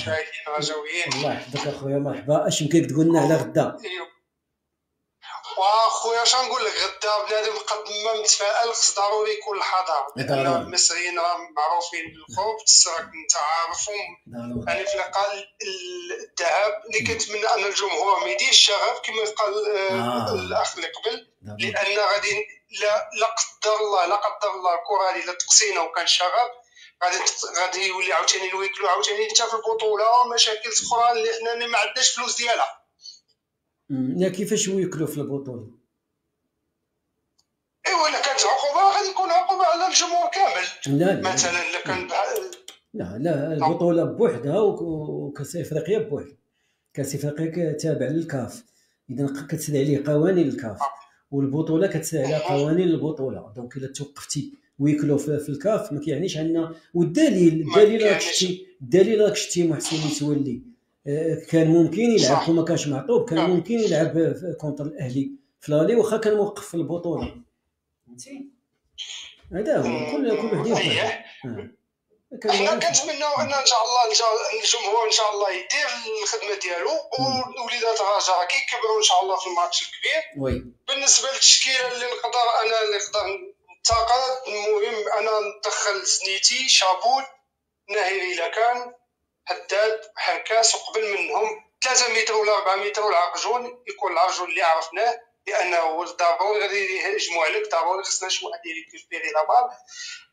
مشاهدين رجويين الله يحفظك أخويا مرحبا أش يمكنك تقول لنا على غدا؟ واخويا اش نقول لك؟ غدا بنادم قد ما متفائل خص ضروري يكون الحضاره لأن ضروري. المصريين راه معروفين بالخبز راك انت عارفهم يعني في لقاء الذهب اللي كنتمنى أن الجمهور ما يديرش الشغب كما قال آه،. الأخ اللي قبل لأن غادي لا لا قدر الله لا قدر الله الكرة هذه الا تقسينا وكان شغب غادي غادي يولي عاوتاني ال huis clos عاوتاني انت في البطولة. ومشاكل أخرى اللي حنا ما عندناش فلوس ديالها. لا كيفاش huis clos في البطولة؟ ايوا الا كانت عقوبة غادي يكون عقوبة على الجمهور كامل. لا لا. مثلا إلا كان لا لا البطولة بوحدها وك- وكأس إفريقيا بوحدها. كأس إفريقيا تابع للكاف. إذا كتسري عليه قوانين الكاف. والبطولة كتسري على قوانين البطولة. donc إلا توقفتي huis clos في, في الكاف ما كيعنيش عندنا. والدليل الدليل راك. شتي الدليل راك شتي محسن متولي آه، كان ممكن يلعب. وما كانش معطوب كان آه. ممكن يلعب contre الأهلي. في l'aller واخا كان موقف في البطولة. فهمتي هذا هو كل كل واحد يفهم. اييه آه. حنا كنتمناو أن إن شاء الله الج- الجمهور إن شاء الله يدير الخدمة ديالو. ووليدات الرجاء كيكبروا إن شاء الله في الماتش الكبير. oui. بالنسبة للتشكيلة اللي نقدر أنا اللي نقدر ننتقد المهم أنا ندخل سنيتي ناهري الا كان هداد حركاس وقبل منهم 3 متر ولا 4 متر والعرجون يكون العرجون اللي عرفناه لأنه ضروري غادي يهجموا عليك ضروري خصنا شي واحد يريكوبيري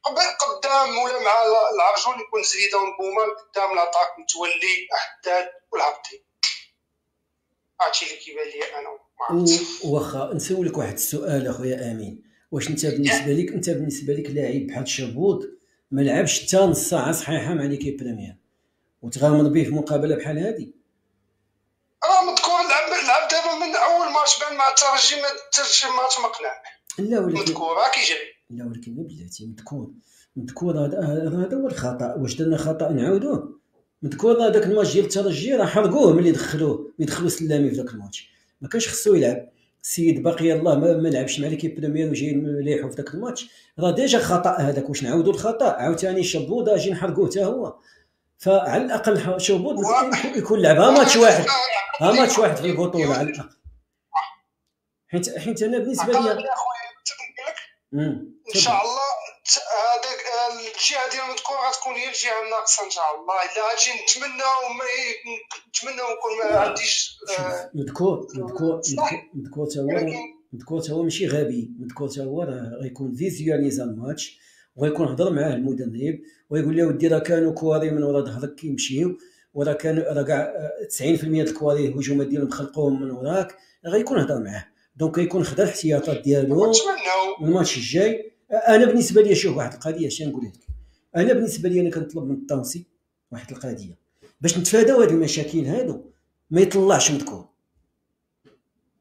قبل- قدام ولا مع العرجون يكون زريده ونبومه قدام لاطاك متولي حداد والهبطي هادشي اللي كيبان لي أنا واخا نسولك واحد السؤال أخويا آمين. واش انت بالنسبة لك انت بالنسبة لك لاعب بحال شابوط ما لعبش حتى نص ساعة صحيحة مع l'équipe première. وتغامر به في مقابلة بحال هذه راه مذكور لعب لعب دابا من أول ماتش بان مع الترجي ما درتش ماتش مقنع. لا ولكن مذكور راه كيجري لا ولكن بلاتي مذكور مذكور هذا هذا هذا هو الخطأ. واش درنا خطأ؟ نعاودوه. مذكور هذاك الماتش ديال الترجي راه حرقوه ملي دخلوه ملي دخلوا سلامي في ذاك الماتش. ما كانش خصو يلعب. السيد باقي الله ما, ما لعبش مع l'équipe première وجاي مليحو في ذاك الماتش. راه déjà خطأ هذاك واش نعاودوا الخطأ؟ عاوتاني شبودة أجي نحرقوه حتى هو. فعلى الأقل شبود يكون- لعبها ماتش واحد. ها ماتش واحد في البطولة على الأقل. حيت حيت أنا بالنسبة لي. إن شاء الله هذاك الجهة ديال المذكور غتكون هي الجهة الناقصة إن شاء الله. إلا هادشي نتمنى وما نتمنى ونكون ما عنديش آه، مذكور مذكور. مذكور تا هو مذكور تا هو ماشي غبي. مذكور تا هو راه غيكون visualisé الماتش وغيكون هضر معاه المدرب ويقول له ودي راه كانوا كواري من ورا ظهرك كيمشيو وراه كانوا راه كاع آه، 90% ديال الكواري الهجومات ديالهم خلقوهم من وراك. غيكون هضر معاه. donc غيكون خدا الاحتياطات ديالو الماتش الجاي. أنا بالنسبة لي شوف واحد القضية اش نقول لك؟ أنا بالنسبة لي أنا كنطلب من الطونسي واحد القضية باش نتفاداو هاد المشاكل هادو. ما يطلعش مذكور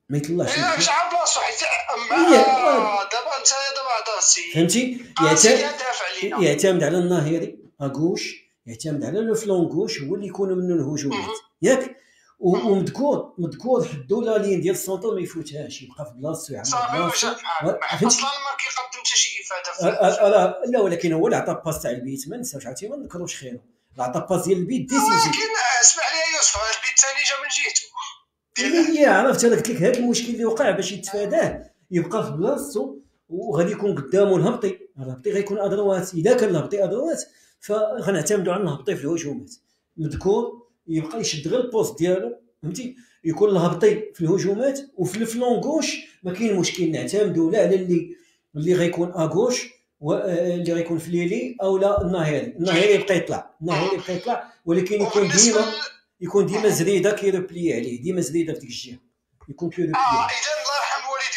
ما يطلعش إيه، مذكور مش عارف بلاصتو حيت أما إيه، آه، دابا أنت دابا السي فهمتي؟ السي يعتمد يعتمد على الناهري à gauche يعتمد على le flanc gauche هو اللي يكون منه الهجومات. ياك؟ ومذكور مذكور حدو la ligne ديال ال centre ما يفوتهاش يبقى في بلاصتو يعمل صافي واش بلاصتو؟ أصلا ما كيقدم حتى شي إفادة راه لا ولكن هو اللي عطى باس تاع البيت ما نساوش عرفتي ما نذكروش خيره. اللي عطى باس ديال البيت décisif ولكن اسمح لي يا يوسف البيت الثاني جا من جهته. هي عرفت أنا قلت لك هذا المشكل اللي وقع باش يتفاداه. يبقى في بلاصتو وغادي يكون قدامه الهبطي. الهبطي غيكون à droite. إذا كان الهبطي à droite فغنعتمدوا على الهبطي في الهجومات. مذكور يبقى يشد غير ال poste ديالو فهمتي؟ يكون الهبطي في الهجومات وفي ال flanc gauche ما كاين مشكل نعتمدوا لا على اللي اللي غيكون à gauche واللي غيكون في l'ailier أو لا الناهيري الناهيري يبقى يطلع. الناهيري يبقى يطلع ولكن يكون ديما يكون ديما زريدة كي replier عليه ديما زريدة في ديك الجهة. يكون كي replier آه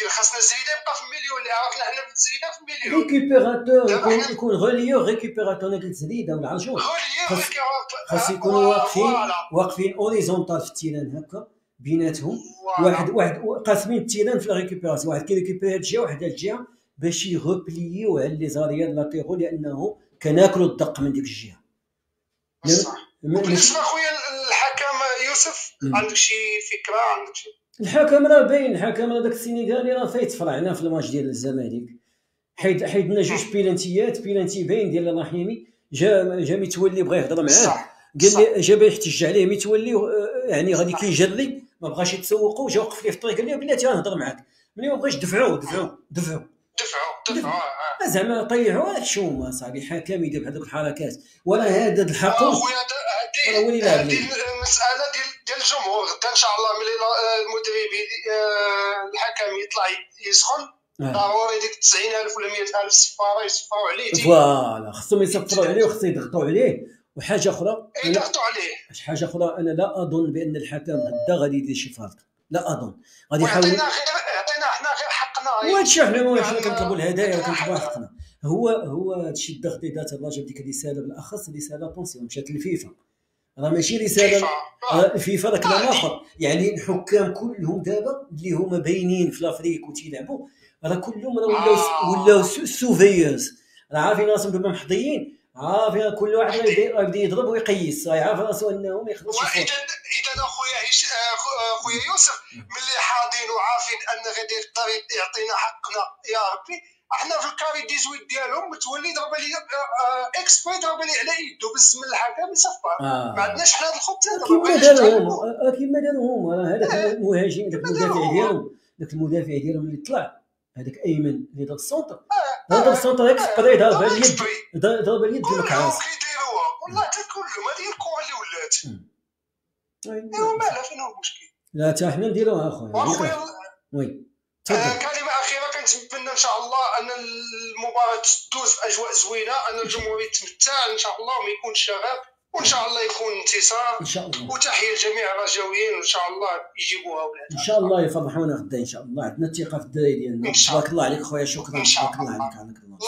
خاصنا الزريده يبقى في milieu اللي عرفنا حنا في الزريده في مليون. ريكوبيراتور يكون يكون غوليو ريكوبيراتور أنا قلت زريده ولا عرجون غوليه خاص- يكونوا واقفين. واقفين اوريزونتال في التيران هكا بيناتهم. واحد واحد قاسمين التيران في الريكوبيراسيون. واحد كيريكوبيري هاد الجهة وواحد هاد الجهة باش يغوبليو على لي زاريال لاتيرو لأنه كناكلوا الدق من ديك الجهة. بالنسبة خويا الحكم يوسف. عندك شي فكرة عندك شي؟ الحكم راه باين الحكم راه داك السينيغالي راه فايت فرعنا في الماتش ديال الزمالك. حيد حيدنا جوج بيلانتيات بيلانتي باين ديال الرحيمي جا جا متولي بغى يهضر معاه. قال لي جا يحتج عليه مي تولي آه، يعني غادي كيجري ما بغاش يتسوقوا جا وقف لي في الطريق قال لي بلاتي غنهضر معاك. ملي ما بغاش دفعوه دفعوه. دفعوه. دفعوا دفعوا آه. زعما طيحوا هذا الشوم صاحبي حكام يدير بهذوك الحركات. ولا هذا راه هو هذه المسألة ديال ديال الجمهور. غدا إن شاء الله ملي المدرب آه، الحكم يطلع يسخن آه. ضروري ديك 90000 ولا 100000 صفاره يصفروا عليه. voilà خصهم يصفروا عليه وخصهم يضغطوا عليه. وحاجة أخرى يضغطوا عليه. حاجة أخرى أنا لا أظن بأن الحكم غدا غادي يدير شي فرق. لا أظن. غادي يحاول الشيء حنا حنا كنطلبوا الهدايا عطينا وكنطلبوا حقنا. هو هو هذا الشيء الضغط اللي دات الراجل بديك الرساله بالأخص رسالة attention مشات للفيفا راه ماشي رساله فيفا. آه، الفيفا راه كلام اخر يعني الحكام كلهم دابا اللي هما باينين في لافريك وتيلعبوا راه كلهم راه ولاو آه. ولاو سو- سوفيوز راه عارفين راسهم دابا محظيين عارفين كل واحد يبدا يضرب ويقيس. راه عارف راسو انه ما يخلصش أخويا هش... آه، أخويا يوسف ملي حاضين وعارفين أن غادي الطريق يعطينا حقنا. يا ربي إحنا في الكاري ديزويت ديالهم متولي ضرب لي آه، إكس باي ضرب لي على يدو بز من الحكم يصفر آه. ما عندناش حنا هذا الخط كيما داروا. هما آه، كيما داروا هما هذاك المهاجم ذاك كيما المدافع. ديالهم. ذاك المدافع ديالهم اللي طلع هذاك أيمن اللي دار ال centre. آه، هذا ال centre هيك سقطا ضرب ضرب اليد. ضرب اليد كلهم المكعاس كيديروها. والله حتى كلهم هذه الكره اللي ولات. ايوا مالها فين هو المشكل؟ لا حتى حنا نديروها أخويا واخويا oui آه، كلمة أخيرة كنتمنى إن شاء الله أن المباراة تدوز في أجواء زوينة أن الجمهور يتمتع إن شاء الله وما يكونش شغب وإن شاء الله يكون انتصار. إن شاء الله. وتحية لجميع الرجاويين وإن شاء الله يجيبوها ولاد إن شاء الله يفرحونا غدا إن شاء الله. عندنا الثقة في الدراري ديالنا. تبارك الله عليك خويا شكرا. تبارك الله. عليك عنك الله